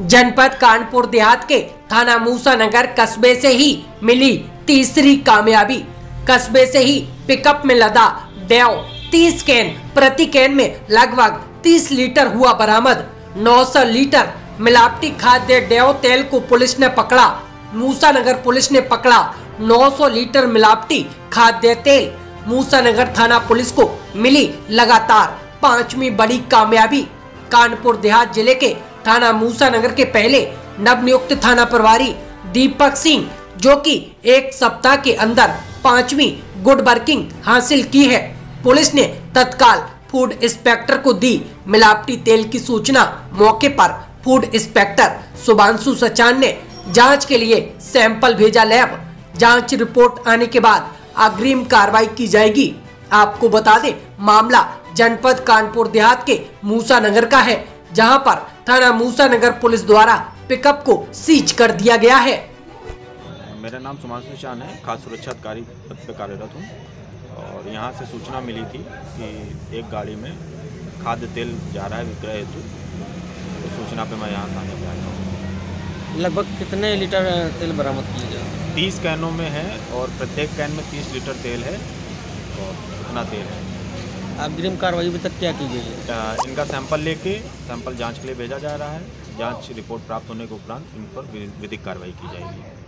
जनपद कानपुर देहात के थाना मूसा नगर कस्बे से ही मिली तीसरी कामयाबी। कस्बे से ही पिकअप में लदा डेव 30 कैन प्रति कैन में लगभग 30 लीटर हुआ बरामद। 900 लीटर मिलावटी खाद्य डेव तेल को पुलिस ने पकड़ा। मूसा नगर पुलिस ने पकड़ा 900 लीटर मिलावटी खाद्य तेल। मूसा नगर थाना पुलिस को मिली लगातार पांचवी बड़ी कामयाबी। कानपुर देहात ज़िले के थाना मूसा नगर के पहले नवनियुक्त थाना प्रभारी दीपक सिंह, जो कि एक सप्ताह के अंदर पांचवी गुड वर्किंग हासिल की है। पुलिस ने तत्काल फ़ूड इंस्पेक्टर को दी मिलावटी तेल की सूचना। मौके पर फ़ूड इंस्पेक्टर सुबांशु सचान ने जाँच के लिए सैंपल भेजा लैब। जाँच रिपोर्ट आने के बाद अग्रिम कार्रवाई की जाएगी। आपको बता दें, मामला जनपद कानपुर देहात के मूसा नगर का है। जहाँ पर थाना मूसा नगर पुलिस द्वारा पिकअप को सीज कर दिया गया है। मेरा नाम सुमांशु शान है खाद्य सुरक्षा अधिकारी पद पर कार्यरत हूँ। और यहाँ से सूचना मिली थी कि एक गाड़ी में खाद्य तेल जा रहा है विक्रय हेतु। तो सूचना पे मैं यहाँ थाने पे आया हूँ। लगभग कितने लीटर तेल बरामद किए गए तीस कैनों में है और प्रत्येक कैन में तीस लीटर तेल है और इतना तेल है। अग्रिम कार्रवाई अभी तक क्या की गई है? इनका सैंपल लेके, सैंपल जाँच के लिए भेजा जा रहा है। जाँच रिपोर्ट प्राप्त होने के उपरांत इन पर विधिक कार्रवाई की जाएगी।